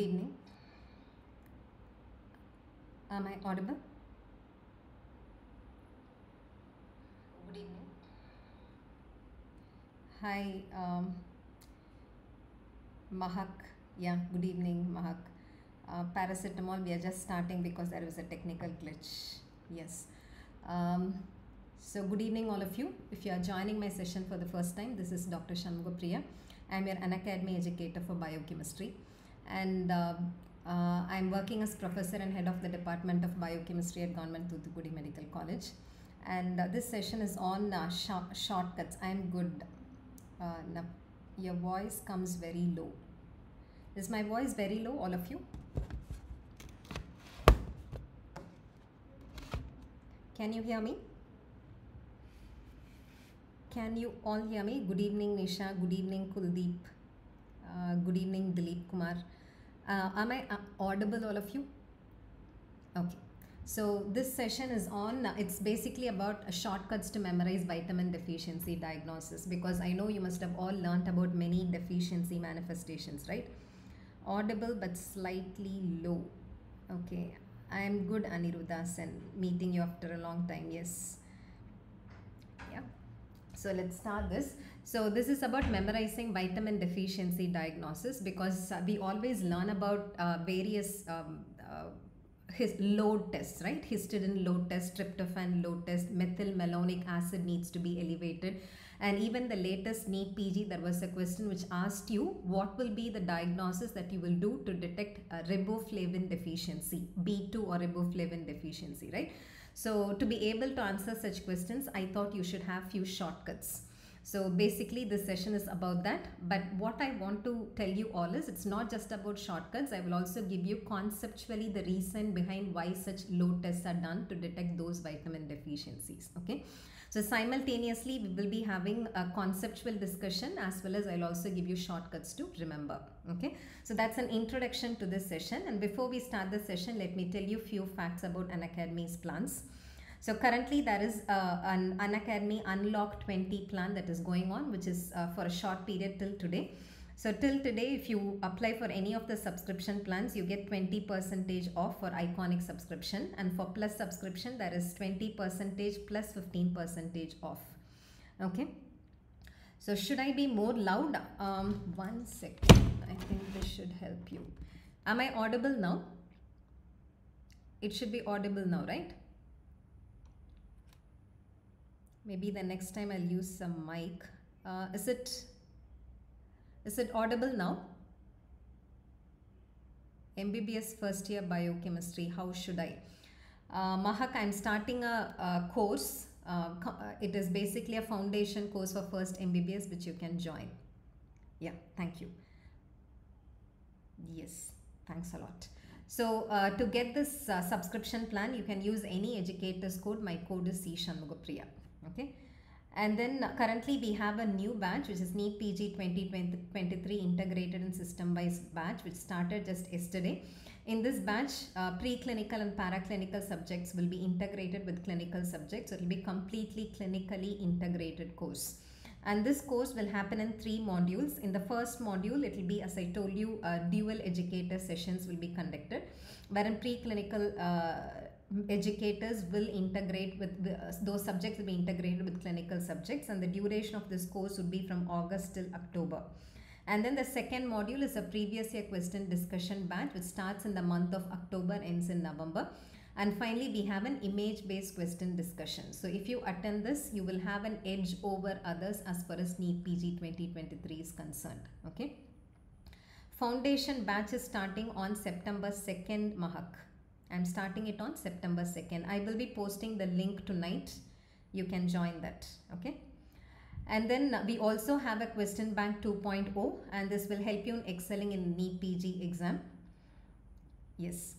evening. Am I audible? Good evening. Hi, um, Mahak. Yeah, good evening, Mahak. Uh, paracetamol, we are just starting because there was a technical glitch. Yes. Um, so, good evening, all of you. If you are joining my session for the first time, this is Dr. Shanmugapriya. I'm your Unacademy educator for biochemistry. And uh, uh, I'm working as professor and head of the Department of Biochemistry at Government Thoothukudi Medical College. And uh, this session is on uh, short- shortcuts. I'm good. Your voice comes very low. Is my voice very low, all of you? Can you hear me? Can you all hear me? Good evening, Nisha. Good evening, Kuldeep. Uh, good evening, Dilip Kumar. Uh, am I uh, audible, all of you? Okay. So this session is on. It's basically about shortcuts to memorize vitamin deficiency diagnosis because I know you must have all learnt about many deficiency manifestations, right? Audible but slightly low. Okay. I am good, Aniruddha Sen. Meeting you after a long time. Yes. So let's start this. So this is about memorizing vitamin deficiency diagnosis because we always learn about uh, various um, uh, his load tests, right? Histidine load test, tryptophan load test, methyl malonic acid needs to be elevated. And even the latest NEET PG, there was a question which asked you what will be the diagnosis that you will do to detect riboflavin deficiency, B2 or riboflavin deficiency, right? So to be able to answer such questions, I thought you should have few shortcuts. So basically this session is about that. But what I want to tell you all is it's not just about shortcuts. I will also give you conceptually the reason behind why such load tests are done to detect those vitamin deficiencies. Okay. So simultaneously we will be having a conceptual discussion as well as I'll also give you shortcuts to remember. Okay. So that's an introduction to this session. And before we start the session, let me tell you few facts about Unacademy's plans. So currently there is uh, an Unacademy Unlock 20 plan that is going on, which is uh, for a short period till today. So till today, if you apply for any of the subscription plans, you get 20 percentage off for iconic subscription. And for plus subscription, there is 20 percentage plus 15 percentage off. Okay. So should I be more loud? Um, one second. I think this should help you. Am I audible now? It should be audible now, right? maybe the next time I'll use some mic. Uh, is it is it audible now? MBBS first year biochemistry. How should I? Uh, Mahak, I'm starting a, a course. Uh, uh, it is basically a foundation course for first MBBS, which you can join. Yeah, thank you. Yes, thanks a lot. So uh, to get this uh, subscription plan, you can use any educator's code. My code is C Shanmugapriya okay and then currently we have a new batch which is NEET PG 2023 integrated and system based batch which started just yesterday. In this batch uh, preclinical and paraclinical subjects will be integrated with clinical subjects. So it will be completely clinically integrated course. And this course will happen in three modules. In the first module it will be as i told you uh, dual educator sessions will be conducted wherein preclinical uh, educators will integrate with the, uh, those subjects will be integrated with clinical subjects and the duration of this course would be from august till october. And then the second module is a previous year question discussion batch which starts in the month of october ends in november. And finally we have an image based question discussion. So if you attend this you will have an edge over others as far as NEET PG 2023 is concerned okay? Foundation batch is starting on september 2nd mahak I'm starting it on September 2nd. I will be posting the link tonight. You can join that. Okay. And then we also have a question bank 2.0 and this will help you in excelling in NEET PG exam. Yes.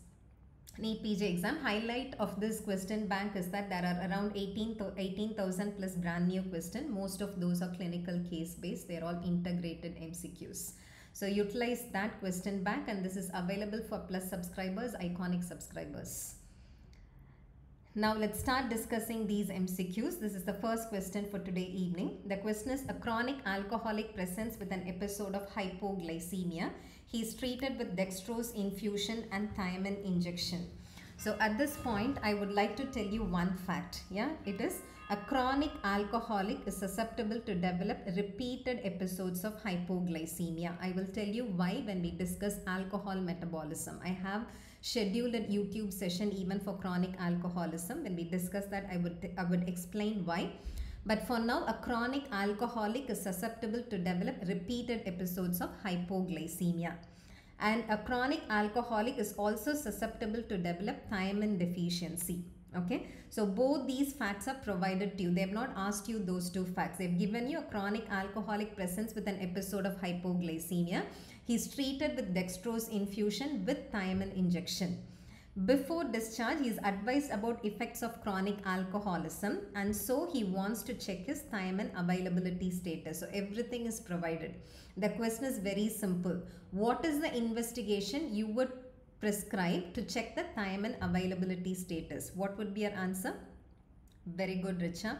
NEET PG exam. Highlight of this question bank is that there are around 18,000 18, plus brand new question. Most of those are clinical case based. They're all integrated MCQs. So utilize that question bank and this is available for plus subscribers, iconic subscribers. Now let's start discussing these MCQs. This is the first question for today evening. The question is a chronic alcoholic presents with an episode of hypoglycemia He is treated with dextrose infusion and thiamine injection. So at this point, I would like to tell you one fact. Yeah, it is a chronic alcoholic is susceptible to develop repeated episodes of hypoglycemia. I will tell you why when we discuss alcohol metabolism. I have scheduled a YouTube session even for chronic alcoholism. When we discuss that, I would I would explain why. But for now, a chronic alcoholic is susceptible to develop repeated episodes of hypoglycemia. And a chronic alcoholic is also susceptible to develop thiamine deficiency. Okay, so both these facts are provided to you. They have not asked you those two facts. They've given you a chronic alcoholic presence with an episode of hypoglycemia. He's treated with dextrose infusion with thiamine injection. Before discharge, he is advised about effects of chronic alcoholism and so he wants to check his thiamine availability status. So everything is provided. The question is very simple. What is the investigation you would prescribe to check the thiamine availability status? What would be your answer? Very good, Richa.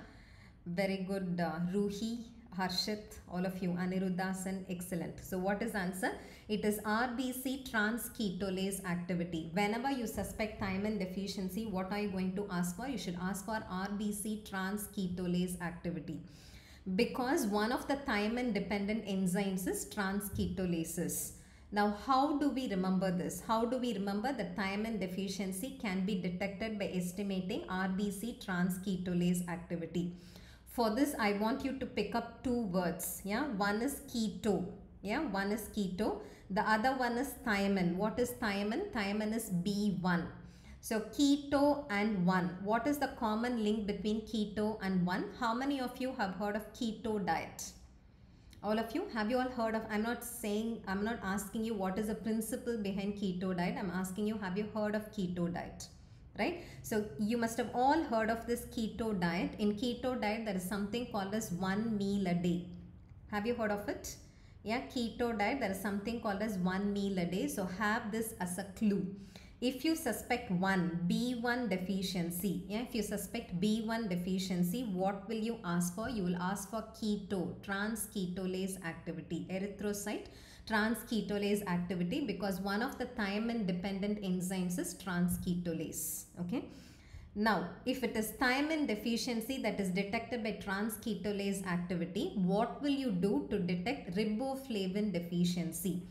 Very good, uh, Ruhi. Harshit, all of you, Aniruddha Sen, excellent. So what is answer? It is RBC transketolase activity. Whenever you suspect thiamine deficiency, what are you going to ask for? You should ask for RBC transketolase activity. Because one of the thiamine dependent enzymes is transketolases. Now, how do we remember this? How do we remember that thiamine deficiency can be detected by estimating RBC transketolase activity? For this, I want you to pick up two words. Yeah, one is keto. Yeah, one is keto. The other one is thiamine. What is thiamine? Thiamine is B1. So keto and 1. What is the common link between keto and 1? How many of you have heard of keto diet? All of you, have you all heard of, I'm not saying, I'm not asking you what is the principle behind keto diet. I'm asking you, have you heard of keto diet? right? So you must have all heard of this keto diet. In keto diet there is something called as one meal a day. Have you heard of it? Yeah keto diet there is something called as one meal a day. So have this as a clue if you suspect one b1 deficiency yeah if you suspect b1 deficiency what will you ask for you will ask for keto trans ketolase activity erythrocyte transketolase activity because one of the thiamine dependent enzymes is transketolase. Okay. Now, if it is thiamine deficiency that is detected by transketolase activity, what will you do to detect riboflavin deficiency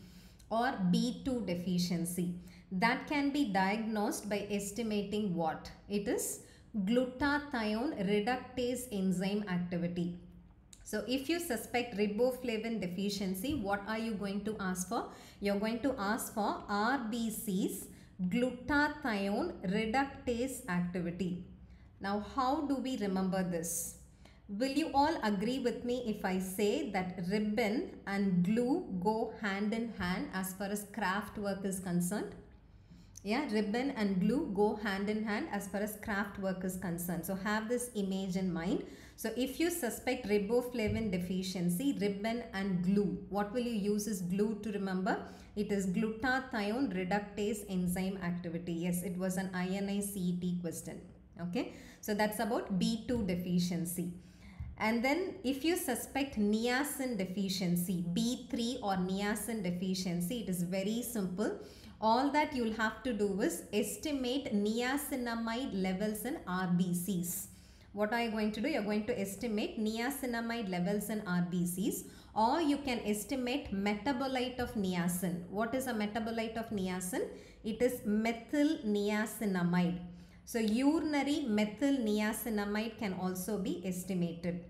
or B2 deficiency? That can be diagnosed by estimating what? It is glutathione reductase enzyme activity. So if you suspect riboflavin deficiency, what are you going to ask for? You're going to ask for RBC's glutathione reductase activity. Now how do we remember this? Will you all agree with me if I say that ribbon and glue go hand in hand as far as craft work is concerned? Yeah, ribbon and glue go hand in hand as far as craft work is concerned. So have this image in mind. So if you suspect riboflavin deficiency, ribbon and glue, what will you use as glue to remember? It is glutathione reductase enzyme activity. Yes, it was an INI CET question. Okay, so that's about B2 deficiency. And then if you suspect niacin deficiency, B3 or niacin deficiency, it is very simple. All that you'll have to do is estimate niacinamide levels in RBCs what are you going to do? You're going to estimate niacinamide levels in RBCs or you can estimate metabolite of niacin. What is a metabolite of niacin? It is methyl niacinamide. So urinary methyl niacinamide can also be estimated.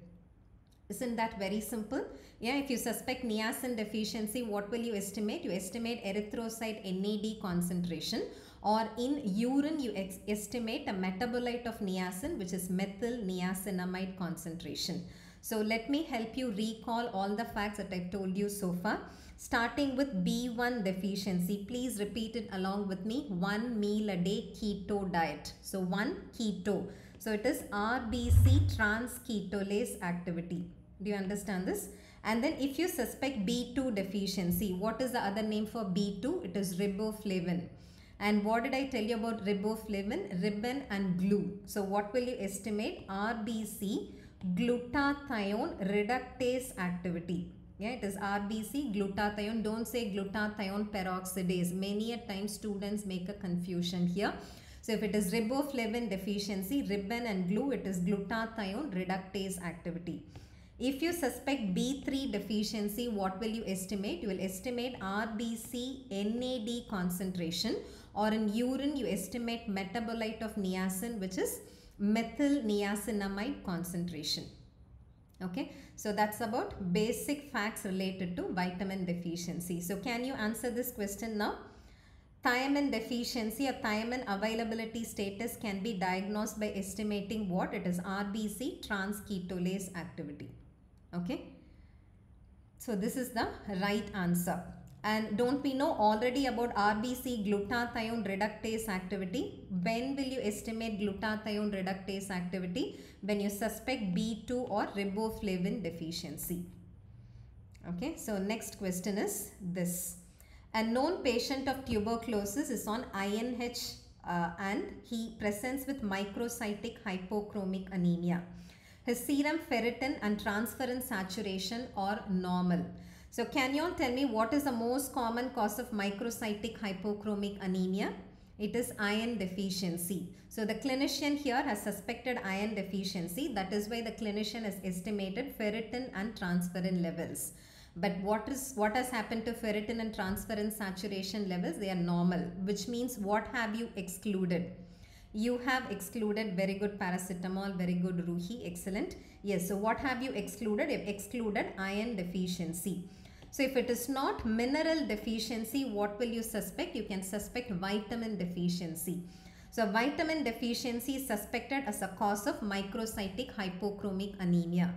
Isn't that very simple? Yeah, if you suspect niacin deficiency, what will you estimate? You estimate erythrocyte NAD concentration or in urine you estimate a metabolite of niacin which is methyl niacinamide concentration. So let me help you recall all the facts that I've told you so far. Starting with B1 deficiency, please repeat it along with me. One meal a day keto diet. So one keto. So it is RBC trans ketolase activity. Do you understand this? And then if you suspect B2 deficiency, what is the other name for B2? It is riboflavin. And what did I tell you about riboflavin? Ribbon and glue. So what will you estimate? RBC glutathione reductase activity. Yeah, it is RBC glutathione. Don't say glutathione peroxidase. Many a times students make a confusion here. So if it is riboflavin deficiency, ribbon and glue, it is glutathione reductase activity. If you suspect B3 deficiency, what will you estimate? You will estimate RBC NAD concentration or in urine you estimate metabolite of niacin which is methyl niacinamide concentration. Okay, so that's about basic facts related to vitamin deficiency. So can you answer this question now? Thiamine deficiency or thiamine availability status can be diagnosed by estimating what? It is RBC transketolase activity. Okay. So this is the right answer. And don't we know already about RBC glutathione reductase activity? When will you estimate glutathione reductase activity? When you suspect B2 or riboflavin deficiency. Okay, so next question is this. A known patient of tuberculosis is on INH uh, and he presents with microcytic hypochromic anemia. His serum ferritin and transferrin saturation are normal. So can you all tell me what is the most common cause of microcytic hypochromic anemia? It is iron deficiency. So the clinician here has suspected iron deficiency. That is why the clinician has estimated ferritin and transferrin levels. But what is what has happened to ferritin and transferrin saturation levels? They are normal, which means what have you excluded? You have excluded very good paracetamol, very good Ruhi, excellent. Yes, so what have you excluded? You've excluded iron deficiency. So if it is not mineral deficiency, what will you suspect? You can suspect vitamin deficiency. So vitamin deficiency is suspected as a cause of microcytic hypochromic anemia.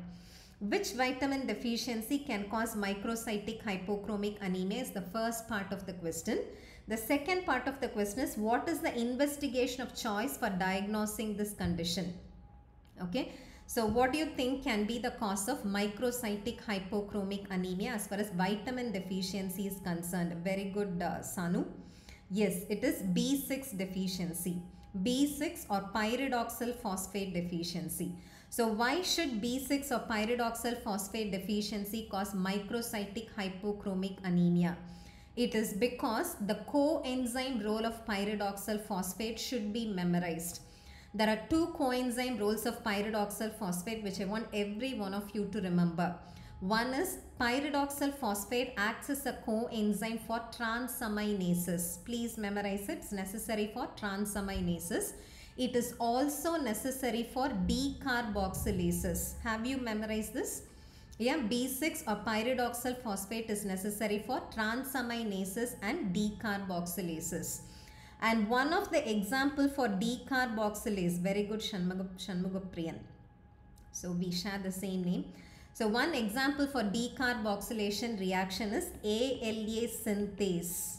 Which vitamin deficiency can cause microcytic hypochromic anemia is the first part of the question. The second part of the question is what is the investigation of choice for diagnosing this condition? Okay. So what do you think can be the cause of microcytic hypochromic anemia as far as vitamin deficiency is concerned? Very good uh, Sanu. Yes, it is B6 deficiency. B6 or pyridoxal phosphate deficiency. So why should B6 or pyridoxal phosphate deficiency cause microcytic hypochromic anemia? It is because the coenzyme role of pyridoxal phosphate should be memorized. There are two coenzyme roles of pyridoxal phosphate which I want every one of you to remember. One is pyridoxal phosphate acts as a coenzyme for transaminases. Please memorize it. It's necessary for transaminases. It is also necessary for decarboxylases. Have you memorized this? Yeah, B6 or pyridoxal phosphate is necessary for transaminases and decarboxylases. And one of the example for decarboxylase, very good Shanmugapriyan. So we share the same name. So one example for decarboxylation reaction is ALA synthase.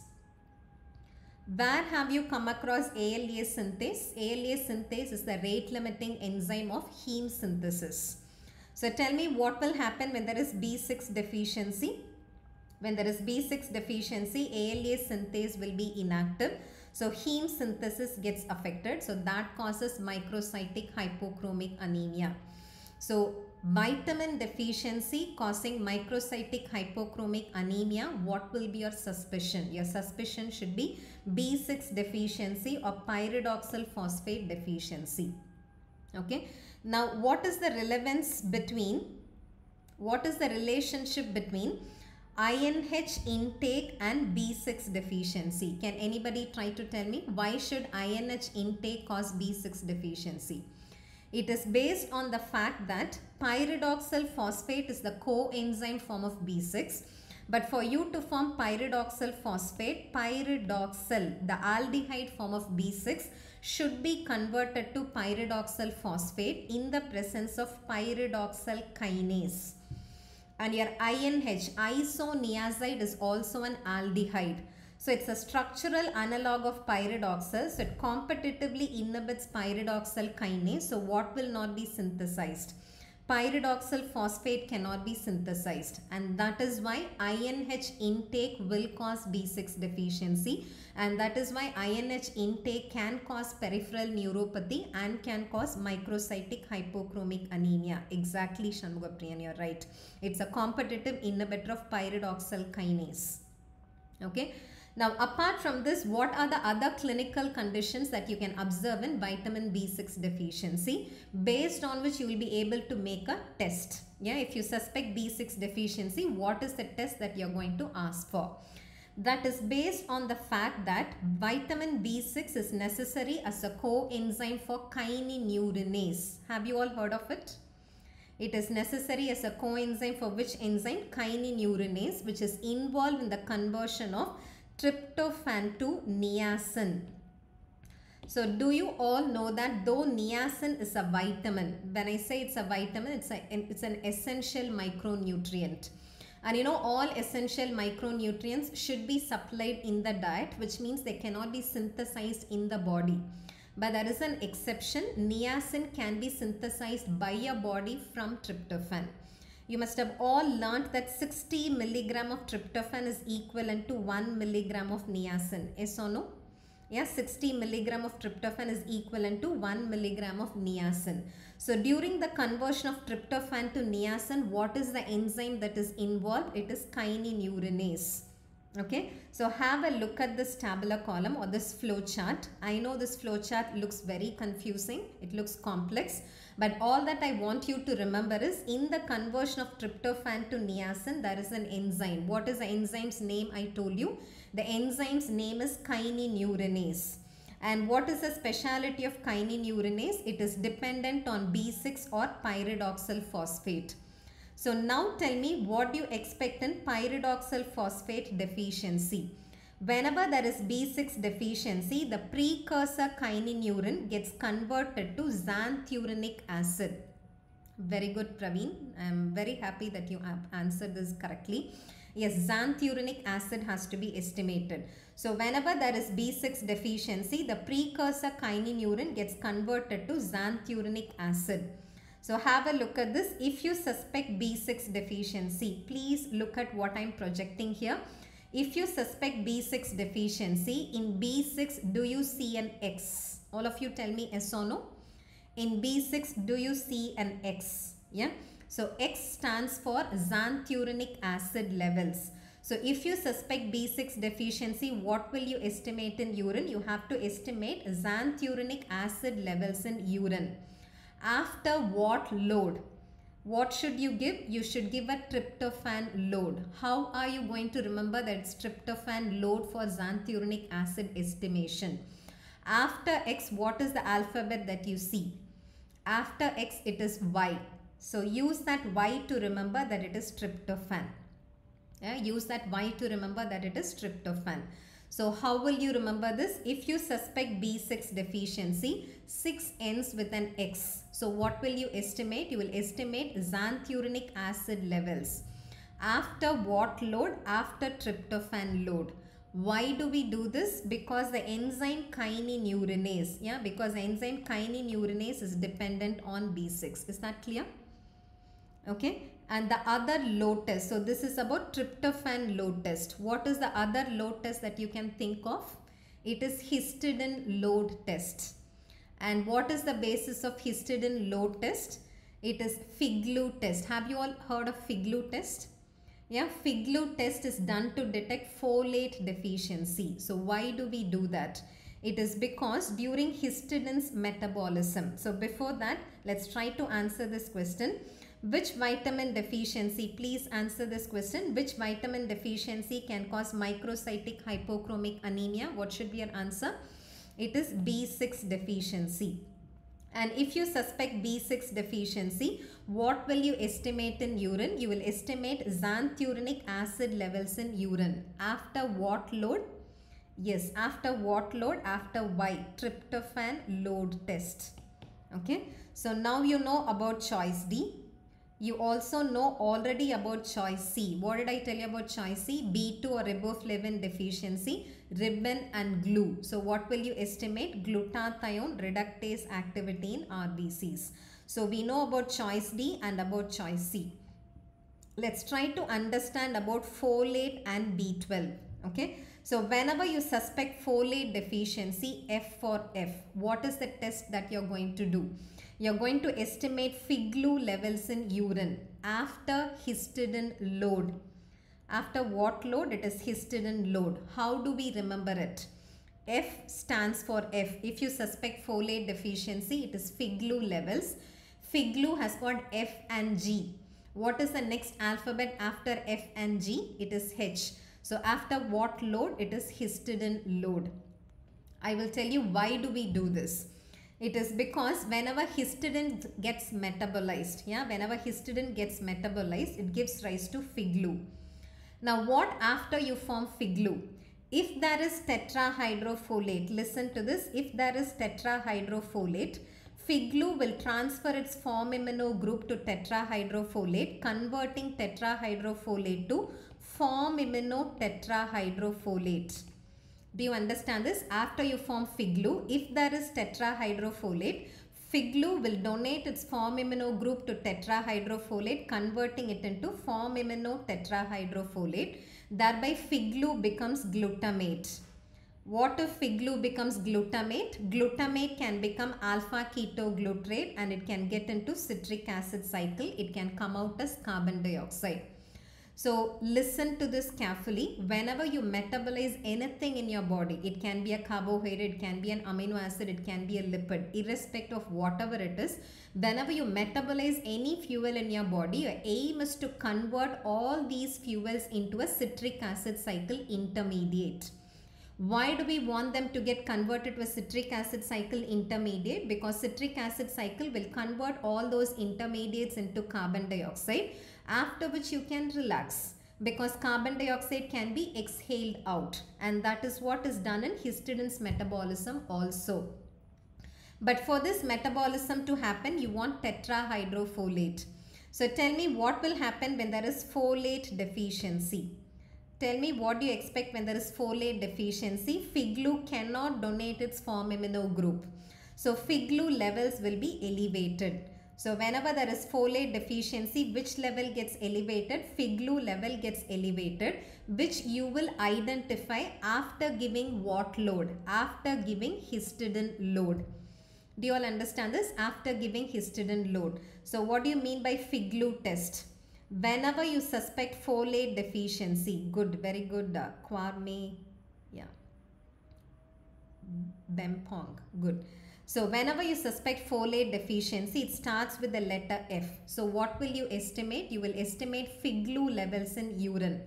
Where have you come across ALA synthase? ALA synthase is the rate limiting enzyme of heme synthesis. So tell me what will happen when there is B6 deficiency. When there is B6 deficiency, ALA synthase will be inactive. So heme synthesis gets affected. So that causes microcytic hypochromic anemia. So vitamin deficiency causing microcytic hypochromic anemia, what will be your suspicion? Your suspicion should be B6 deficiency or pyridoxal phosphate deficiency. Okay. Now, what is the relevance between, what is the relationship between INH intake and B6 deficiency? Can anybody try to tell me why should INH intake cause B6 deficiency? It is based on the fact that pyridoxal phosphate is the coenzyme form of B6. But for you to form pyridoxal phosphate, pyridoxal, the aldehyde form of B6 should be converted to pyridoxal phosphate in the presence of pyridoxal kinase. And your INH, isoniazid is also an aldehyde. So it's a structural analog of pyridoxal. So it competitively inhibits pyridoxal kinase. So what will not be synthesized? Pyridoxal phosphate cannot be synthesized and that is why INH intake will cause B6 deficiency and that is why INH intake can cause peripheral neuropathy and can cause microcytic hypochromic anemia. Exactly Shanmugapriyan, you're right. It's a competitive inhibitor of pyridoxal kinase. Okay. Now, apart from this, what are the other clinical conditions that you can observe in vitamin B6 deficiency based on which you will be able to make a test? Yeah, if you suspect B6 deficiency, what is the test that you're going to ask for? That is based on the fact that vitamin B6 is necessary as a coenzyme for kynureninase. Have you all heard of it? It is necessary as a coenzyme for which enzyme? Kynureninase, which is involved in the conversion of tryptophan to niacin. So do you all know that though niacin is a vitamin, when I say it's a vitamin, it's, a, it's an essential micronutrient. And you know all essential micronutrients should be supplied in the diet which means they cannot be synthesized in the body. But there is an exception, niacin can be synthesized by your body from tryptophan. You must have all learnt that 60 milligram of tryptophan is equivalent to 1 milligram of niacin. Yes or no? Yeah, 60 milligram of tryptophan is equivalent to 1 milligram of niacin. So during the conversion of tryptophan to niacin, what is the enzyme that is involved? It is kynureninase. Okay, so have a look at this tabular column or this flow chart. I know this flow chart looks very confusing. It looks complex. But all that I want you to remember is in the conversion of tryptophan to niacin, there is an enzyme. What is the enzyme's name I told you? The enzyme's name is kynureninase. And what is the speciality of kynureninase? It is dependent on B6 or pyridoxal phosphate. So now tell me what do you expect in pyridoxal phosphate deficiency? Whenever there is B6 deficiency, the precursor kynurenine gets converted to xanthurenic acid. Very good Praveen. I am very happy that you have answered this correctly. Yes, xanthurenic acid has to be estimated. So whenever there is B6 deficiency, the precursor kynurenine gets converted to xanthurenic acid. So have a look at this. If you suspect B6 deficiency, please look at what I am projecting here. If you suspect B6 deficiency, in B6 do you see an X? All of you tell me yes or no. In B6 do you see an X? Yeah. So X stands for xanthurenic acid levels. So if you suspect B6 deficiency, what will you estimate in urine? You have to estimate xanthurenic acid levels in urine. After what load? What should you give? You should give a tryptophan load. How are you going to remember that it's tryptophan load for xanthurenic acid estimation? After X, what is the alphabet that you see? After X, it is Y. So use that Y to remember that it is tryptophan. Yeah, use that Y to remember that it is tryptophan. So how will you remember this? If you suspect B6 deficiency, 6 ends with an X. So what will you estimate? You will estimate xanthurenic acid levels. After what load? After tryptophan load. Why do we do this? Because the enzyme kynurenase, yeah, because enzyme kynurenase is dependent on B6. Is that clear? Okay. And the other load test. So this is about tryptophan load test. What is the other load test that you can think of? It is histidine load test. And what is the basis of histidine load test? It is FIGLU test. Have you all heard of FIGLU test? Yeah, FIGLU test is done to detect folate deficiency. So why do we do that? It is because during histidine's metabolism. So before that, let's try to answer this question. Which vitamin deficiency, please answer this question. Which vitamin deficiency can cause microcytic hypochromic anemia? What should be your answer? It is B6 deficiency. And if you suspect B6 deficiency, what will you estimate in urine? You will estimate xanthurenic acid levels in urine. After what load? Yes, after what load? After Y, tryptophan load test. Okay, so now you know about choice D. You also know already about choice C. What did I tell you about choice C? B2 or riboflavin deficiency, ribbon and glue. So what will you estimate? Glutathione reductase activity in RBCs. So we know about choice D and about choice C. Let's try to understand about folate and B12. Okay. So whenever you suspect folate deficiency, F for F, what is the test that you're going to do? You're going to estimate FIGLU levels in urine after histidine load. After what load? It is histidine load. How do we remember it? F stands for F. If you suspect folate deficiency, it is FIGLU levels. FIGLU has got F and G. What is the next alphabet after F and G? It is H. So after what load? It is histidine load. I will tell you why do we do this. It is because whenever histidine gets metabolized, yeah, whenever histidine gets metabolized, it gives rise to FIGLU. Now what after you form FIGLU? If there is tetrahydrofolate, listen to this, if there is tetrahydrofolate, FIGLU will transfer its form group to tetrahydrofolate, converting tetrahydrofolate to form tetrahydrofolate. Do you understand this? After you form FIGLU, if there is tetrahydrofolate, FIGLU will donate its formimino group to tetrahydrofolate, converting it into formimino tetrahydrofolate. Thereby, FIGLU becomes glutamate. What if FIGLU becomes glutamate? Glutamate can become alpha ketoglutarate and it can get into citric acid cycle. It can come out as carbon dioxide. So listen to this carefully. Whenever you metabolize anything in your body, it can be a carbohydrate, it can be an amino acid, it can be a lipid, irrespective of whatever it is. Whenever you metabolize any fuel in your body, your aim is to convert all these fuels into a citric acid cycle intermediate. Why do we want them to get converted to a citric acid cycle intermediate? Because citric acid cycle will convert all those intermediates into carbon dioxide after which you can relax because carbon dioxide can be exhaled out and that is what is done in histidine's metabolism also. But for this metabolism to happen, you want tetrahydrofolate. So tell me what will happen when there is folate deficiency. Tell me what do you expect when there is folate deficiency. FIGLU cannot donate its formimino group. So FIGLU levels will be elevated. So whenever there is folate deficiency, which level gets elevated? FIGLU level gets elevated, which you will identify after giving what load? After giving histidine load. Do you all understand this? After giving histidine load. So what do you mean by FIGLU test? Whenever you suspect folate deficiency, good, very good, uh, Kwarme, yeah, Bempong, good. So whenever you suspect folate deficiency, it starts with the letter F. So what will you estimate? You will estimate FIGLU levels in urine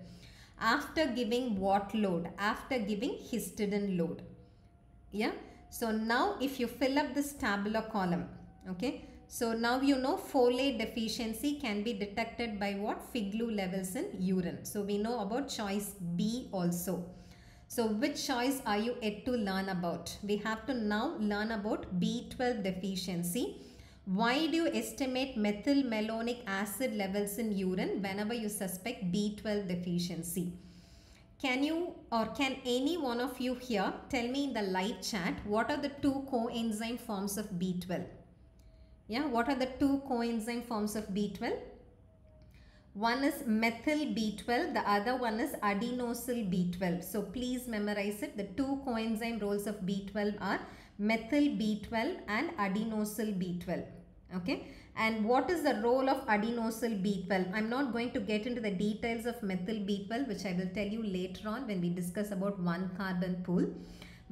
after giving what load? After giving histidine load. Yeah. So now if you fill up this tabular column, okay. So now you know folate deficiency can be detected by what? FIGLU levels in urine. So we know about choice B also. So which choice are you yet to learn about? We have to now learn about B12 deficiency. Why do you estimate methylmalonic acid levels in urine whenever you suspect B12 deficiency? Can you or can any one of you here tell me in the live chat what are the two coenzyme forms of B12? Yeah, what are the two coenzyme forms of B12? One is methyl B12, the other one is adenosyl B12. So please memorize it. The two coenzyme roles of B12 are methyl B12 and adenosyl B12. Okay. And what is the role of adenosyl B12? I'm not going to get into the details of methyl B12 which I will tell you later on when we discuss about one carbon pool.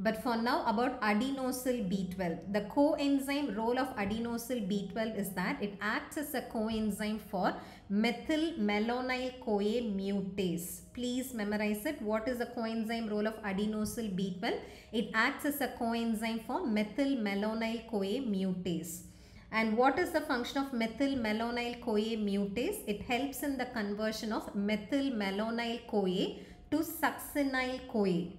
But for now about adenosyl B12. The coenzyme role of adenosyl B12 is that it acts as a coenzyme for methylmalonyl CoA mutase. Please memorize it. What is the coenzyme role of adenosyl B12? It acts as a coenzyme for methylmalonyl CoA mutase. And what is the function of methylmalonyl CoA mutase? It helps in the conversion of methylmalonyl CoA to succinyl CoA.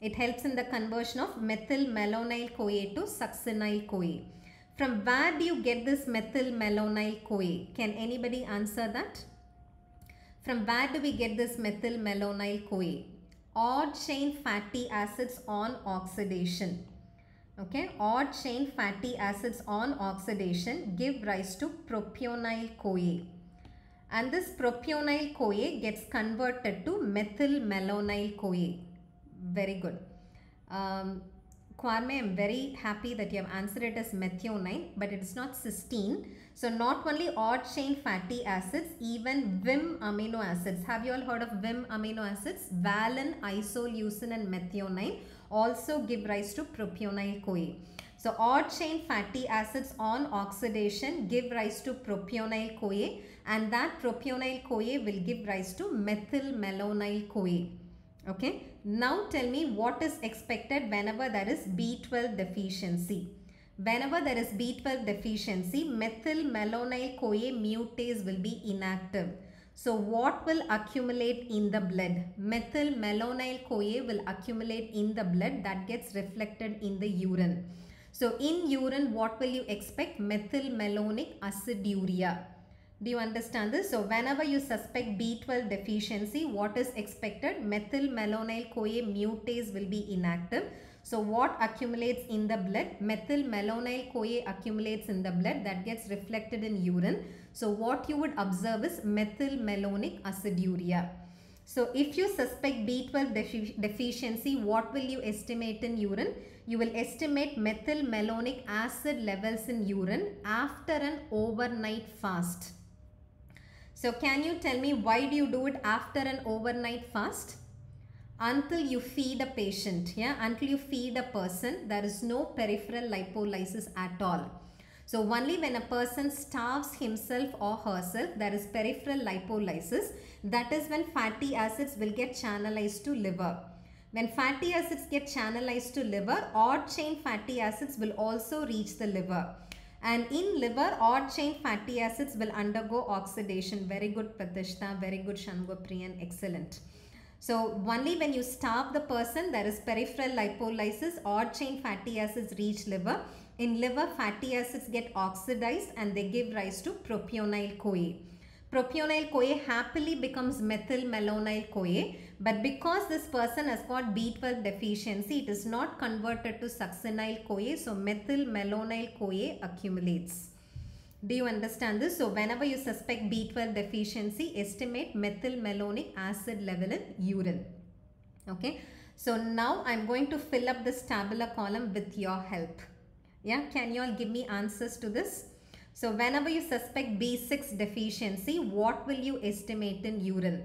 It helps in the conversion of methylmalonyl CoA to succinyl CoA. From where do you get this methylmalonyl CoA? Can anybody answer that? From where do we get this methylmalonyl CoA? Odd chain fatty acids on oxidation. Okay, odd chain fatty acids on oxidation give rise to propionyl CoA. And this propionyl CoA gets converted to methyl malonyl CoA. Very good. Um, Kwarme, I'm very happy that you have answered it as methionine, but it's not cysteine. So not only odd chain fatty acids, even Vim amino acids. Have you all heard of Vim amino acids? Valine, isoleucine and methionine also give rise to propionyl CoA. So odd chain fatty acids on oxidation give rise to propionyl CoA and that propionyl CoA will give rise to methyl malonyl CoA. Okay. Now tell me what is expected whenever there is B12 deficiency. Whenever there is B12 deficiency, methyl malonyl CoA mutase will be inactive. So what will accumulate in the blood? Methyl malonyl CoA will accumulate in the blood that gets reflected in the urine. So in urine, what will you expect? Methyl malonic aciduria. Do you understand this? So whenever you suspect B12 deficiency, what is expected? Methyl malonyl CoA mutase will be inactive. So what accumulates in the blood? Methyl malonyl CoA accumulates in the blood that gets reflected in urine. So what you would observe is methyl malonic aciduria. So if you suspect B12 defi deficiency, what will you estimate in urine? You will estimate methyl malonic acid levels in urine after an overnight fast. So can you tell me why do you do it after an overnight fast? Until you feed a patient, yeah, until you feed a person, there is no peripheral lipolysis at all. So only when a person starves himself or herself, there is peripheral lipolysis. That is when fatty acids will get channelized to liver. When fatty acids get channelized to liver, odd chain fatty acids will also reach the liver. And in liver, odd chain fatty acids will undergo oxidation. Very good Pratishta, very good Shanmugapriyan, excellent. So only when you starve the person, there is peripheral lipolysis, odd chain fatty acids reach liver. In liver, fatty acids get oxidized and they give rise to propionyl CoA. Propionyl CoA happily becomes methyl malonyl CoA but because this person has got B12 deficiency, it is not converted to succinyl CoA. So methyl malonyl CoA accumulates. Do you understand this? So whenever you suspect B12 deficiency, estimate methyl malonic acid level in urine. Okay. So now I'm going to fill up this tabular column with your help. Yeah. Can you all give me answers to this? So whenever you suspect B6 deficiency, what will you estimate in urine?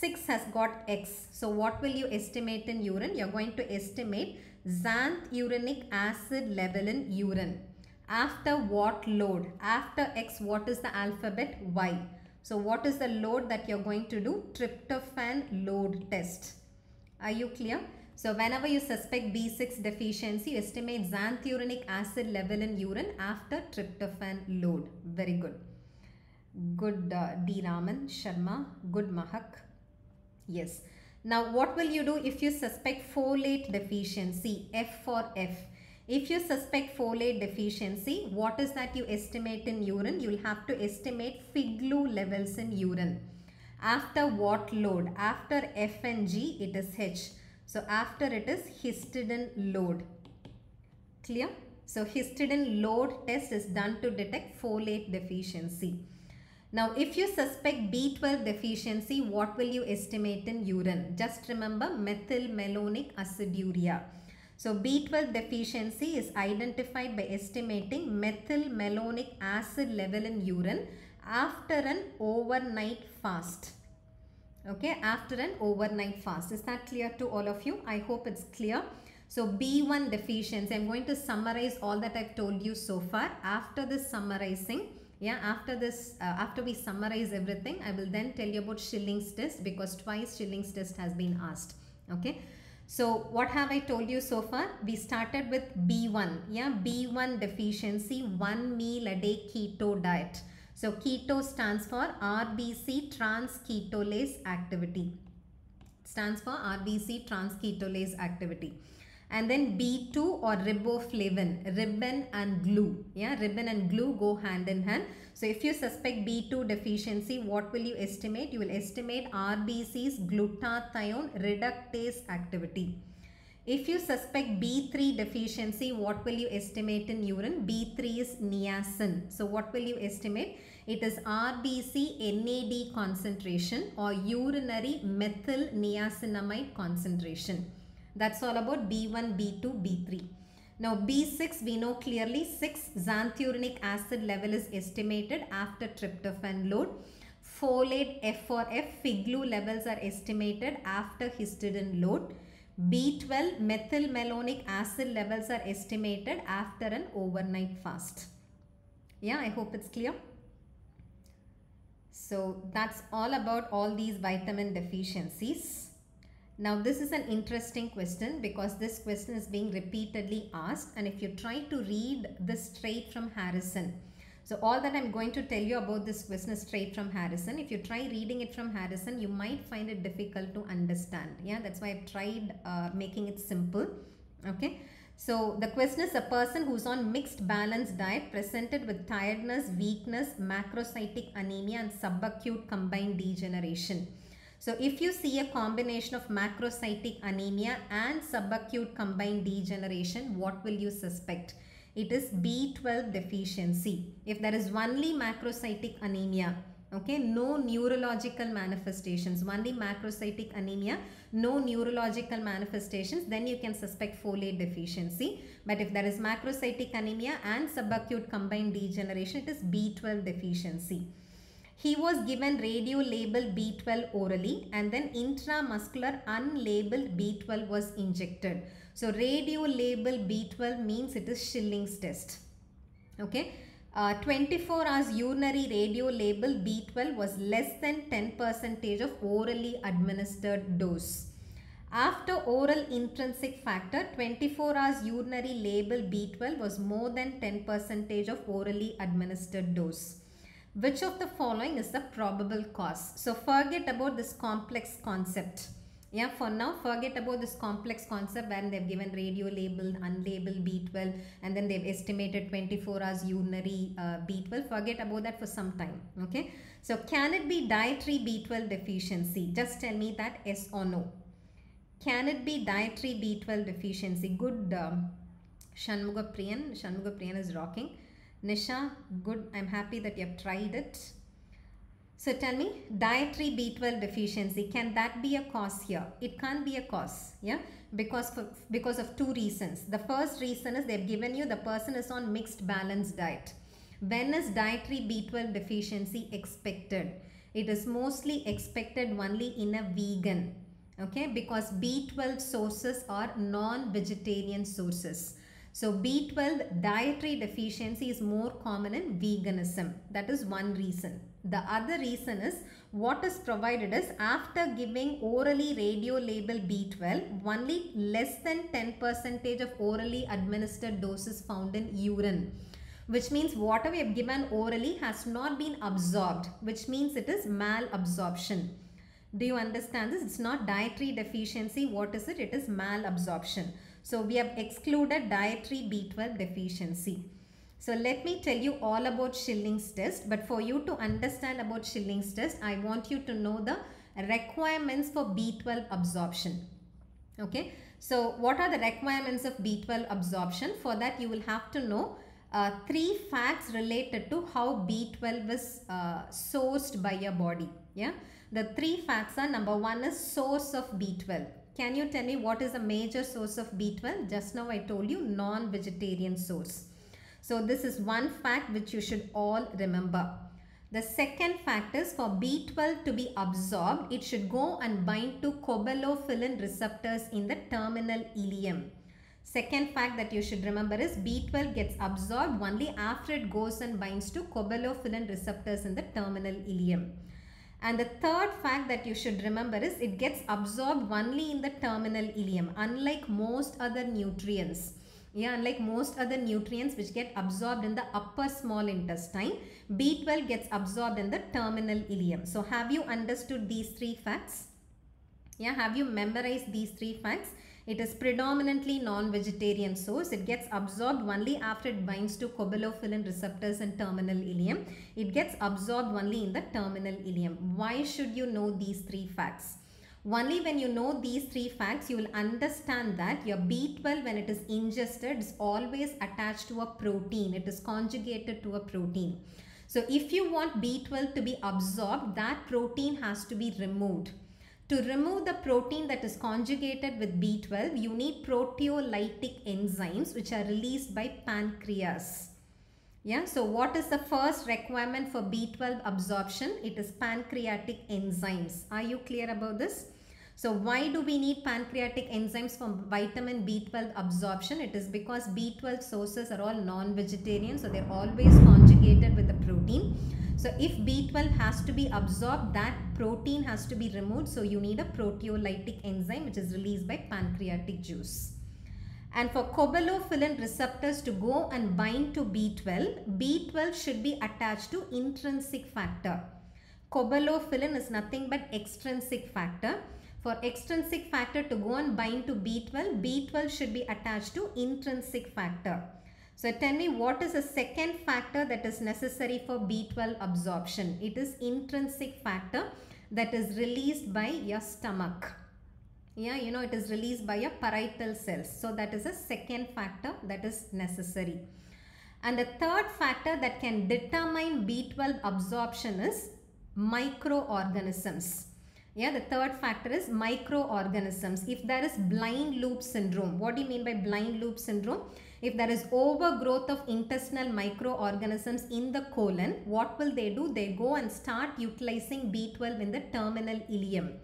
6 has got X. So what will you estimate in urine? You're going to estimate xanthurenic acid level in urine. After what load? After X, what is the alphabet? Y. So what is the load that you're going to do? Tryptophan load test. Are you clear? So whenever you suspect B6 deficiency, estimate xanthurenic acid level in urine after tryptophan load. Very good. Good uh, D. Raman, Sharma, good Mahak. Yes. Now what will you do if you suspect folate deficiency? F for F. If you suspect folate deficiency, what is that you estimate in urine? You will have to estimate FIGLU levels in urine. After what load? After F and G, it is H. So after it is histidine load. Clear? So histidine load test is done to detect folate deficiency. Now, if you suspect B12 deficiency, what will you estimate in urine? Just remember methyl malonic aciduria. So, B12 deficiency is identified by estimating methyl malonic acid level in urine after an overnight fast. Okay, after an overnight fast. Is that clear to all of you? I hope it's clear. So B1 deficiency, I'm going to summarize all that I've told you so far. After this summarizing, yeah after this uh, after we summarize everything i will then tell you about Schilling's test because twice Schilling's test has been asked. Okay? So what have i told you so far? We started with b1 yeah b1 deficiency one meal a day keto diet. So keto stands for rbc trans ketolase activity. Stands for rbc trans ketolase activity and then B2 or riboflavin, ribbon and glue. Yeah, ribbon and glue go hand in hand. So if you suspect B2 deficiency, what will you estimate? You will estimate RBC's glutathione reductase activity. If you suspect B3 deficiency, what will you estimate in urine? B3 is niacin. So what will you estimate? It is RBC NAD concentration or urinary methyl niacinamide concentration. That's all about B1, B2, B3. Now B6 we know clearly 6 xanthurenic acid level is estimated after tryptophan load. Folate F or F FIGLU levels are estimated after histidine load. B12 methylmalonic acid levels are estimated after an overnight fast. Yeah, I hope it's clear. So that's all about all these vitamin deficiencies. Now this is an interesting question because this question is being repeatedly asked and if you try to read this straight from Harrison. So all that I'm going to tell you about this question is straight from Harrison. If you try reading it from Harrison, you might find it difficult to understand. Yeah, that's why I've tried uh, making it simple. Okay. So the question is a person who's on mixed balance diet presented with tiredness, weakness, macrocytic anemia and subacute combined degeneration. So if you see a combination of macrocytic anemia and subacute combined degeneration, what will you suspect? It is B12 deficiency. If there is only macrocytic anemia, okay, no neurological manifestations, only macrocytic anemia, no neurological manifestations, then you can suspect folate deficiency. But if there is macrocytic anemia and subacute combined degeneration, it is B12 deficiency. He was given radio labeled B12 orally and then intramuscular unlabeled B12 was injected. So radio labeled B12 means it is Schilling's test. Okay. Uh, 24 hours urinary radio label B12 was less than 10 percentage of orally administered dose. After oral intrinsic factor, 24 hours urinary label B12 was more than 10 percentage of orally administered dose. Which of the following is the probable cause? So forget about this complex concept. Yeah, for now, forget about this complex concept when they've given radio labeled, unlabeled B12 and then they've estimated 24 hours urinary uh, B12. Forget about that for some time. Okay. So can it be dietary B12 deficiency? Just tell me that yes or no. Can it be dietary B12 deficiency? Good um, Shanmugapriyan. Shanmuga Priyan is rocking. Nisha, good. I'm happy that you have tried it. So tell me, dietary B12 deficiency, can that be a cause here? It can't be a cause, yeah? Because, for, because of two reasons. The first reason is they've given you the person is on mixed balanced diet. When is dietary B12 deficiency expected? It is mostly expected only in a vegan, okay? Because B12 sources are non-vegetarian sources. So B12 dietary deficiency is more common in veganism. That is one reason. The other reason is what is provided is after giving orally radio label B12, only less than 10 percentage of orally administered doses found in urine. Which means whatever we have given orally has not been absorbed, which means it is malabsorption. Do you understand this? It's not dietary deficiency. What is it? It is malabsorption. So we have excluded dietary B12 deficiency. So let me tell you all about Schilling's test. But for you to understand about Schilling's test, I want you to know the requirements for B12 absorption. Okay. So what are the requirements of B12 absorption? For that you will have to know uh, three facts related to how B12 is uh, sourced by your body. Yeah. The three facts are number one is source of B12. Can you tell me what is a major source of B12? Just now I told you non-vegetarian source. So this is one fact which you should all remember. The second fact is for B12 to be absorbed, it should go and bind to cobalamin receptors in the terminal ileum. Second fact that you should remember is B12 gets absorbed only after it goes and binds to cobalamin receptors in the terminal ileum. And the third fact that you should remember is it gets absorbed only in the terminal ileum unlike most other nutrients. Yeah, unlike most other nutrients which get absorbed in the upper small intestine, B12 gets absorbed in the terminal ileum. So have you understood these three facts? Yeah, have you memorized these three facts? It is predominantly non-vegetarian source. It gets absorbed only after it binds to cobalamin receptors in terminal ileum. It gets absorbed only in the terminal ileum. Why should you know these three facts? Only when you know these three facts, you will understand that your B12 when it is ingested is always attached to a protein. It is conjugated to a protein. So if you want B12 to be absorbed, that protein has to be removed. To remove the protein that is conjugated with B12, you need proteolytic enzymes which are released by pancreas. Yeah, so what is the first requirement for B12 absorption? It is pancreatic enzymes. Are you clear about this? So why do we need pancreatic enzymes for vitamin B12 absorption? It is because B12 sources are all non-vegetarian. So they're always conjugated with the protein. So if B12 has to be absorbed, that protein has to be removed. So you need a proteolytic enzyme which is released by pancreatic juice. And for cobalamin receptors to go and bind to B12, B12 should be attached to intrinsic factor. Cobalamin is nothing but extrinsic factor. For extrinsic factor to go and bind to B12, B12 should be attached to intrinsic factor. So tell me what is the second factor that is necessary for B12 absorption? It is intrinsic factor that is released by your stomach. Yeah, you know it is released by your parietal cells. So that is a second factor that is necessary. And the third factor that can determine B12 absorption is microorganisms. Yeah, the third factor is microorganisms. If there is blind loop syndrome, what do you mean by blind loop syndrome? If there is overgrowth of intestinal microorganisms in the colon, what will they do? They go and start utilizing B12 in the terminal ileum.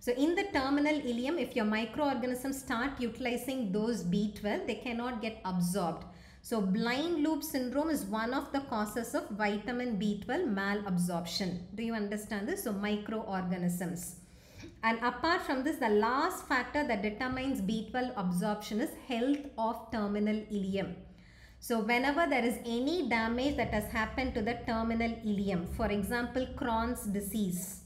So in the terminal ileum, if your microorganisms start utilizing those B12, they cannot get absorbed. So blind loop syndrome is one of the causes of vitamin B12 malabsorption. Do you understand this? So microorganisms. And apart from this, the last factor that determines B12 absorption is health of terminal ileum. So whenever there is any damage that has happened to the terminal ileum, for example, Crohn's disease,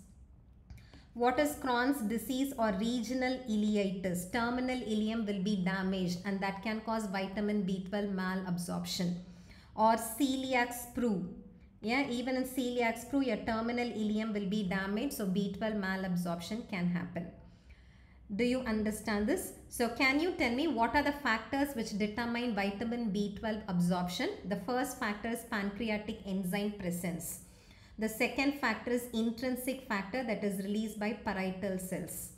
what is Crohn's disease or regional ileitis? Terminal ileum will be damaged and that can cause vitamin B12 malabsorption. Or celiac sprue. Yeah, even in celiac sprue, your terminal ileum will be damaged. So B12 malabsorption can happen. Do you understand this? So can you tell me what are the factors which determine vitamin B12 absorption? The first factor is pancreatic enzyme presence. The second factor is intrinsic factor that is released by parietal cells.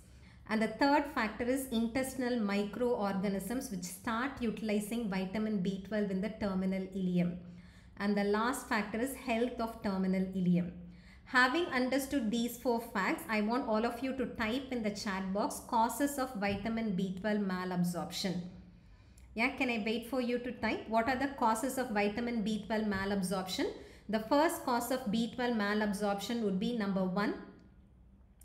And the third factor is intestinal microorganisms which start utilizing vitamin B12 in the terminal ileum. And the last factor is health of terminal ileum. Having understood these four facts, I want all of you to type in the chat box causes of vitamin B12 malabsorption. Yeah, can I wait for you to type? What are the causes of vitamin B12 malabsorption? The first cause of B12 malabsorption would be number one,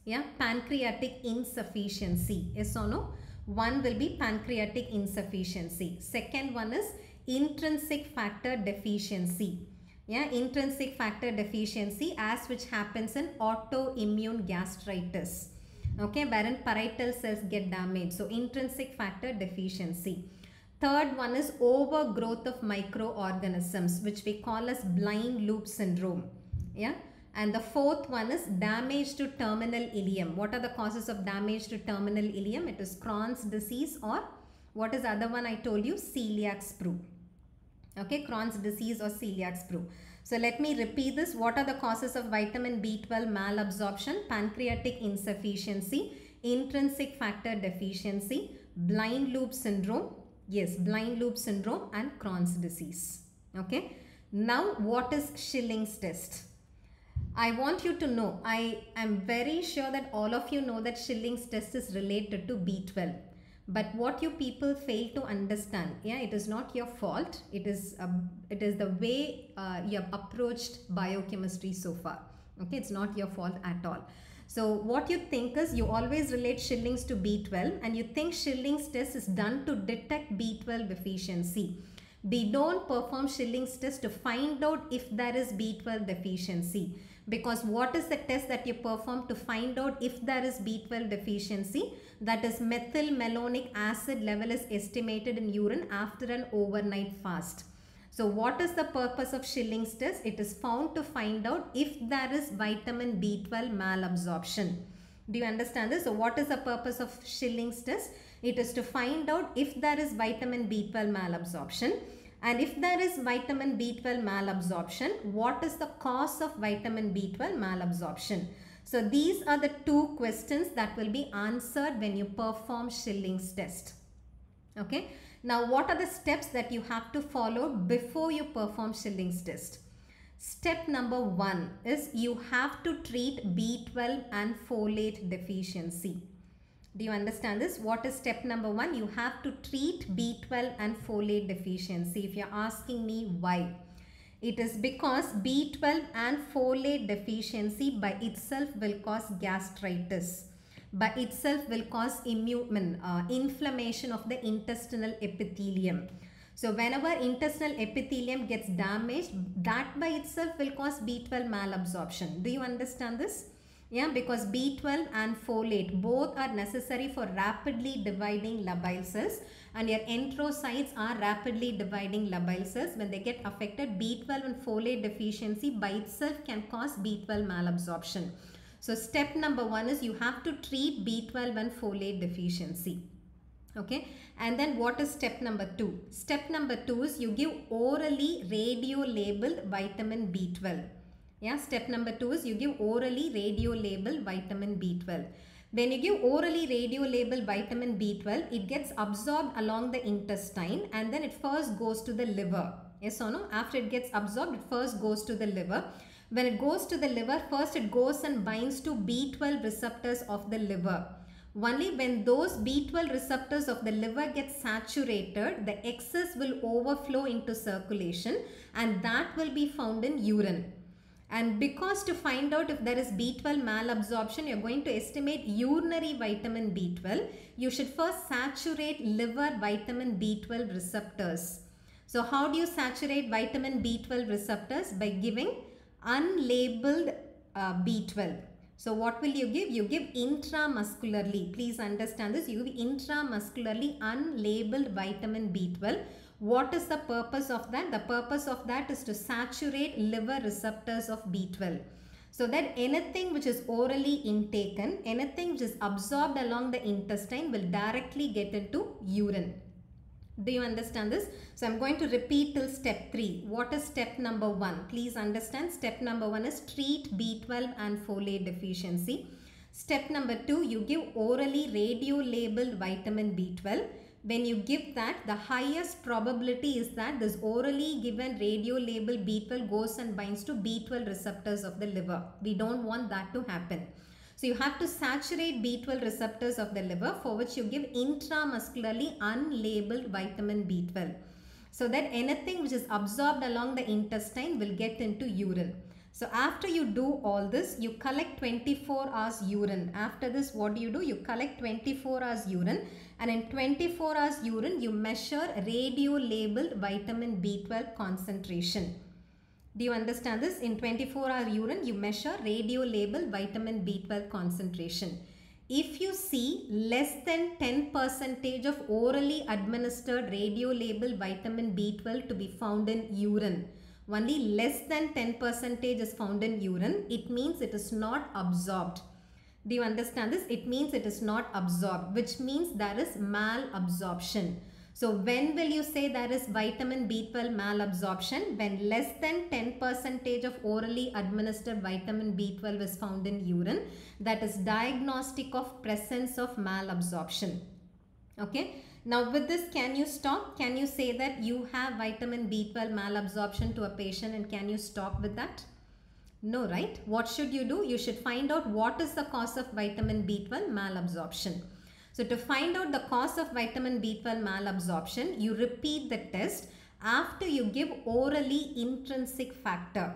yeah, pancreatic insufficiency. Yes or no? One will be pancreatic insufficiency. Second one is intrinsic factor deficiency. Yeah, intrinsic factor deficiency as which happens in autoimmune gastritis. Okay, wherein parietal cells get damaged. So intrinsic factor deficiency. Third one is overgrowth of microorganisms which we call as blind loop syndrome. Yeah. And the fourth one is damage to terminal ileum. What are the causes of damage to terminal ileum? It is Crohn's disease or what is the other one I told you? Celiac sprue. Okay, Crohn's disease or celiac sprue. So let me repeat this. What are the causes of vitamin B12 malabsorption? Pancreatic insufficiency, intrinsic factor deficiency, blind loop syndrome, Yes, blind loop syndrome and Crohn's disease. Okay. Now, what is Schilling's test? I want you to know, I am very sure that all of you know that Schilling's test is related to B12. But what you people fail to understand, yeah, it is not your fault. It is, uh, it is the way uh, you have approached biochemistry so far. Okay, it's not your fault at all. So what you think is you always relate Schilling's to B12 and you think Schilling's test is done to detect B12 deficiency. We don't perform Schilling's test to find out if there is B12 deficiency. Because what is the test that you perform to find out if there is B12 deficiency? That is methylmalonic acid level is estimated in urine after an overnight fast. So what is the purpose of Schilling's test? It is found to find out if there is vitamin B12 malabsorption. Do you understand this? So what is the purpose of Schilling's test? It is to find out if there is vitamin B12 malabsorption and if there is vitamin B12 malabsorption, what is the cause of vitamin B12 malabsorption? So these are the two questions that will be answered when you perform Schilling's test. Okay. Now what are the steps that you have to follow before you perform Schilling's test? Step number one is you have to treat B12 and folate deficiency. Do you understand this? What is step number one? You have to treat B12 and folate deficiency. If you're asking me why, it is because B12 and folate deficiency by itself will cause gastritis. By itself will cause immune, uh, inflammation of the intestinal epithelium. So whenever intestinal epithelium gets damaged, that by itself will cause B12 malabsorption. Do you understand this? Yeah, because B12 and folate both are necessary for rapidly dividing labile cells and your enterocytes are rapidly dividing labile cells. When they get affected, B12 and folate deficiency by itself can cause B12 malabsorption. So step number one is you have to treat B12 and folate deficiency. Okay? And then what is step number two? Step number two is you give orally radio labeled vitamin b12 yeah step number two is you give orally radio labeled vitamin b12 when you give orally radio labeled vitamin b12 it gets absorbed along the intestine and then it first goes to the liver. Yes or no? After it gets absorbed it first goes to the liver. When it goes to the liver first it goes and binds to b12 receptors of the liver. Only when those B12 receptors of the liver get saturated, the excess will overflow into circulation and that will be found in urine. And because to find out if there is B12 malabsorption, you're going to estimate urinary vitamin B12. You should first saturate liver vitamin B12 receptors. So how do you saturate vitamin B12 receptors? By giving unlabeled uh, B12. So what will you give? You give intramuscularly. Please understand this. You give intramuscularly unlabeled vitamin B12. What is the purpose of that? The purpose of that is to saturate liver receptors of B12. So that anything which is orally intaken, anything which is absorbed along the intestine will directly get into urine. Do you understand this? So I'm going to repeat till step 3. What is step number 1? Please understand step number 1 is treat B12 and folate deficiency. Step number 2, you give orally radio labeled vitamin B12. When you give that, the highest probability is that this orally given radio labeled B12 goes and binds to B12 receptors of the liver. We don't want that to happen. So you have to saturate B12 receptors of the liver for which you give intramuscularly unlabeled vitamin B12. So that anything which is absorbed along the intestine will get into urine. So after you do all this, you collect 24 hours urine. After this, what do you do? You collect 24 hours urine and in 24 hours urine, you measure radio labeled vitamin B12 concentration. Do you understand this? In 24 hour urine, you measure radio label vitamin B12 concentration. If you see less than 10 percentage of orally administered radio label vitamin B12 to be found in urine, only less than 10 percentage is found in urine, it means it is not absorbed. Do you understand this? It means it is not absorbed, which means there is malabsorption. So when will you say there is vitamin B12 malabsorption? When less than 10 percentage of orally administered vitamin B12 is found in urine. That is diagnostic of presence of malabsorption. Okay. Now with this, can you stop? Can you say that you have vitamin B12 malabsorption to a patient and can you stop with that? No, right? What should you do? You should find out what is the cause of vitamin B12 malabsorption. So to find out the cause of vitamin B12 malabsorption, you repeat the test after you give orally intrinsic factor.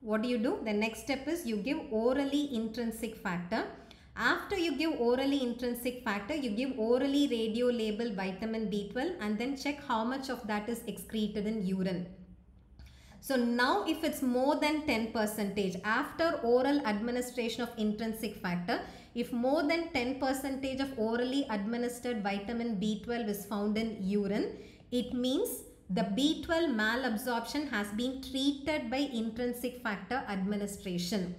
What do you do? The next step is you give orally intrinsic factor. After you give orally intrinsic factor, you give orally radio label vitamin B12 and then check how much of that is excreted in urine. So now if it's more than 10 percentage after oral administration of intrinsic factor, if more than 10 percentage of orally administered vitamin B12 is found in urine, it means the B12 malabsorption has been treated by intrinsic factor administration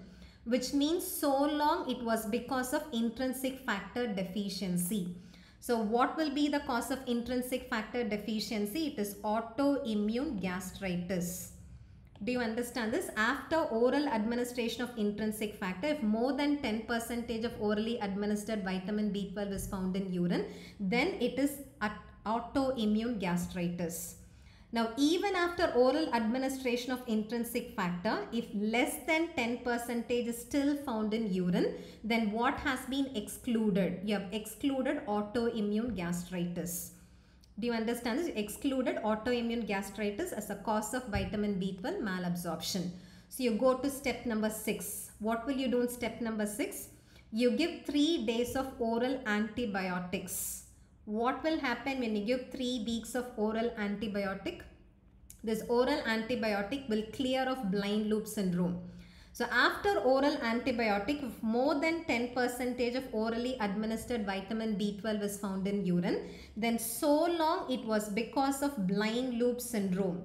which means so long it was because of intrinsic factor deficiency. So what will be the cause of intrinsic factor deficiency? It is autoimmune gastritis. Do you understand this? After oral administration of intrinsic factor, if more than 10 percentage of orally administered vitamin B12 is found in urine, then it is autoimmune gastritis. Now, even after oral administration of intrinsic factor, if less than 10 percentage is still found in urine, then what has been excluded? You have excluded autoimmune gastritis. Do you understand this? excluded autoimmune gastritis as a cause of vitamin B12 malabsorption. So, you go to step number 6. What will you do in step number 6? You give 3 days of oral antibiotics what will happen when you give 3 weeks of oral antibiotic? This oral antibiotic will clear of blind loop syndrome. So after oral antibiotic, if more than 10 percentage of orally administered vitamin B12 is found in urine, then so long it was because of blind loop syndrome.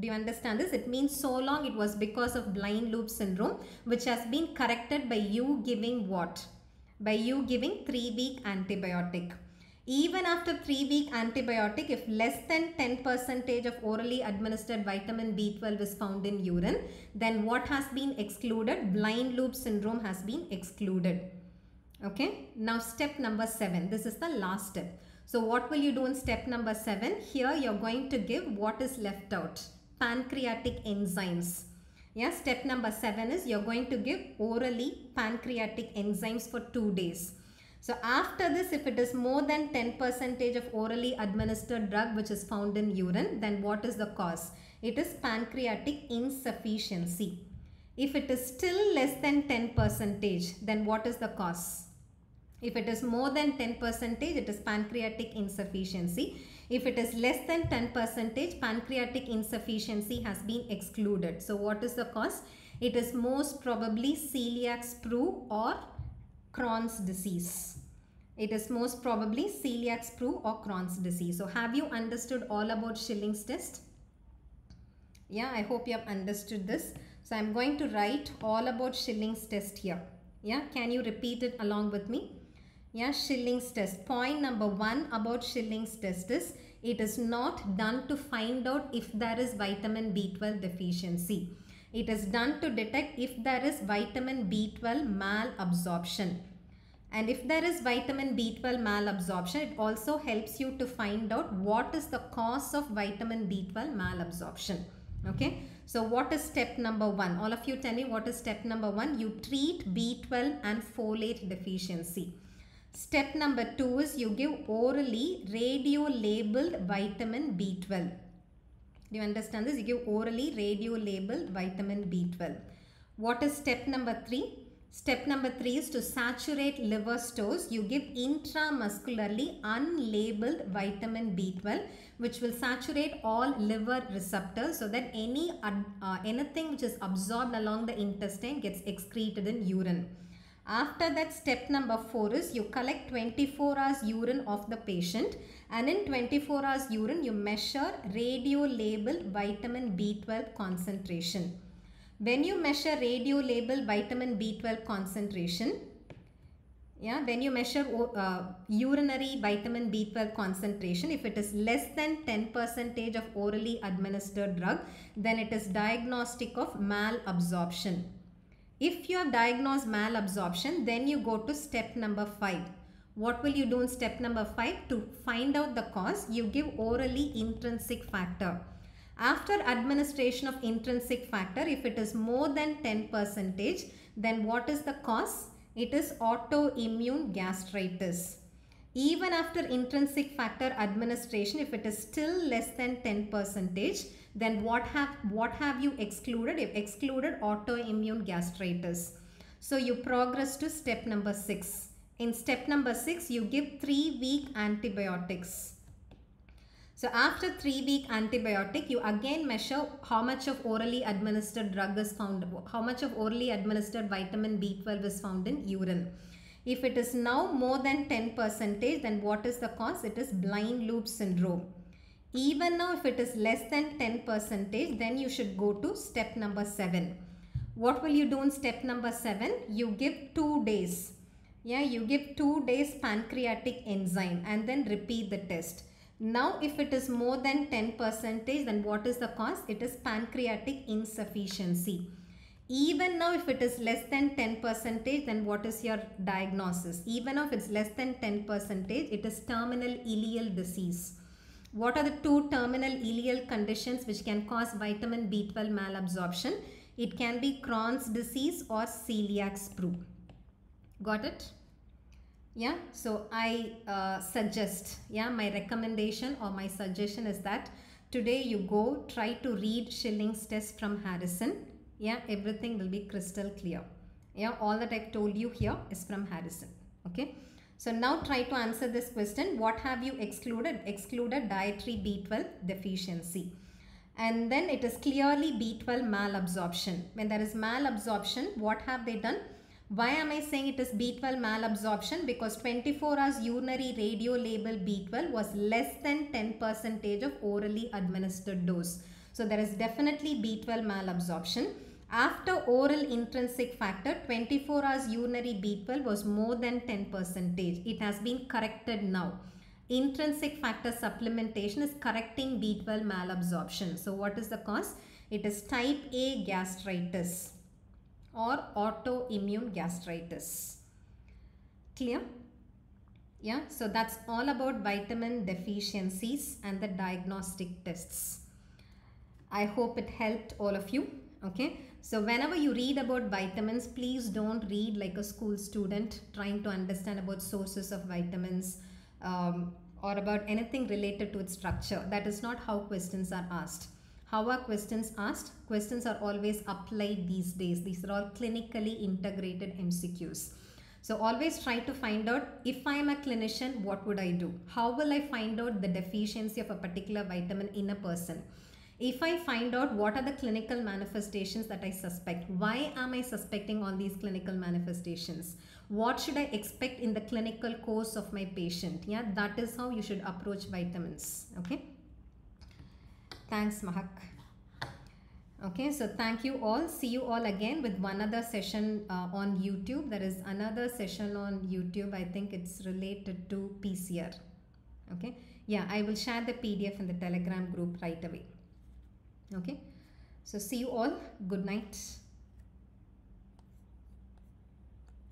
Do you understand this? It means so long it was because of blind loop syndrome, which has been corrected by you giving what? By you giving 3 week antibiotic. Even after 3 week antibiotic, if less than 10 percentage of orally administered vitamin B12 is found in urine, then what has been excluded? Blind loop syndrome has been excluded. Okay. Now step number 7. This is the last step. So what will you do in step number 7? Here you're going to give what is left out. Pancreatic enzymes. Yeah, step number 7 is you're going to give orally pancreatic enzymes for 2 days. So after this, if it is more than 10 percentage of orally administered drug which is found in urine, then what is the cause? It is pancreatic insufficiency. If it is still less than 10 percentage, then what is the cause? If it is more than 10 percentage, it is pancreatic insufficiency. If it is less than 10 percentage, pancreatic insufficiency has been excluded. So what is the cause? It is most probably celiac sprue or Crohn's disease. It is most probably celiac sprue or Crohn's disease. So have you understood all about Schilling's test? Yeah, I hope you have understood this. So I'm going to write all about Schilling's test here. Yeah, can you repeat it along with me? Yeah, Schilling's test. Point number one about Schilling's test is it is not done to find out if there is vitamin B12 deficiency. It is done to detect if there is vitamin B12 malabsorption. And if there is vitamin B12 malabsorption, it also helps you to find out what is the cause of vitamin B12 malabsorption. Okay. So what is step number one? All of you tell me what is step number one? You treat B12 and folate deficiency. Step number two is you give orally radio labeled vitamin B12. Do you understand this? You give orally radio labeled vitamin B12. What is step number 3? Step number 3 is to saturate liver stores. You give intramuscularly unlabeled vitamin B12 which will saturate all liver receptors so that any uh, anything which is absorbed along the intestine gets excreted in urine. After that step number 4 is you collect 24 hours urine of the patient and in 24 hours urine you measure radio labeled vitamin B12 concentration. When you measure radio labeled vitamin B12 concentration, yeah, when you measure uh, urinary vitamin B12 concentration, if it is less than 10 percentage of orally administered drug, then it is diagnostic of malabsorption. If you have diagnosed malabsorption, then you go to step number 5 what will you do in step number 5? To find out the cause, you give orally intrinsic factor. After administration of intrinsic factor, if it is more than 10 percentage, then what is the cause? It is autoimmune gastritis. Even after intrinsic factor administration, if it is still less than 10 percentage, then what have, what have you excluded? You've excluded autoimmune gastritis. So you progress to step number 6. In step number 6, you give 3 week antibiotics. So after 3 week antibiotic, you again measure how much of orally administered drug is found, how much of orally administered vitamin B12 is found in urine. If it is now more than 10 percentage, then what is the cause? It is blind loop syndrome. Even now if it is less than 10 percentage, then you should go to step number 7 what will you do in step number 7 you give 2 days yeah you give 2 days pancreatic enzyme and then repeat the test. Now if it is more than 10 percentage then what is the cause? It is pancreatic insufficiency. Even now if it is less than 10 percentage then what is your diagnosis? Even if it's less than 10 percentage it is terminal ileal disease. What are the two terminal ileal conditions which can cause vitamin b12 malabsorption? It can be crohn's disease or celiac sprue got it? Yeah so i uh, suggest yeah my recommendation or my suggestion is that today you go try to read schilling's test from harrison. Yeah everything will be crystal clear. Yeah all that i've told you here is from harrison okay? So now try to answer this question. What have you excluded? Excluded dietary b12 deficiency. And then it is clearly b12 malabsorption. When there is malabsorption what have they done why am I saying it is B12 malabsorption? Because 24 hours urinary radio label B12 was less than 10 percentage of orally administered dose. So there is definitely B12 malabsorption. After oral intrinsic factor, 24 hours urinary B12 was more than 10 percentage. It has been corrected now. Intrinsic factor supplementation is correcting B12 malabsorption. So what is the cause? It is type A gastritis or autoimmune gastritis. Clear? Yeah, so that's all about vitamin deficiencies and the diagnostic tests. I hope it helped all of you. Okay, so whenever you read about vitamins, please don't read like a school student trying to understand about sources of vitamins um, or about anything related to its structure. That is not how questions are asked how are questions asked? Questions are always applied these days. These are all clinically integrated MCQs. So always try to find out if I am a clinician, what would I do? How will I find out the deficiency of a particular vitamin in a person? If I find out what are the clinical manifestations that I suspect, why am I suspecting all these clinical manifestations? What should I expect in the clinical course of my patient? Yeah, that is how you should approach vitamins. Okay. Thanks, Mahak. Okay, so thank you all. See you all again with one other session uh, on YouTube. There is another session on YouTube. I think it's related to PCR. Okay, yeah, I will share the PDF in the Telegram group right away. Okay, so see you all. Good night.